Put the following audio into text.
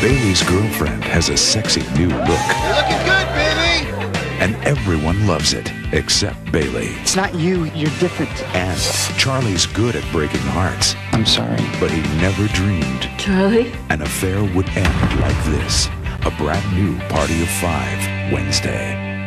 Bailey's girlfriend has a sexy new look. You're looking good, baby. And everyone loves it, except Bailey. It's not you, you're different. And Charlie's good at breaking hearts. I'm sorry. But he never dreamed Charlie? an affair would end like this. A brand new Party of Five, Wednesday.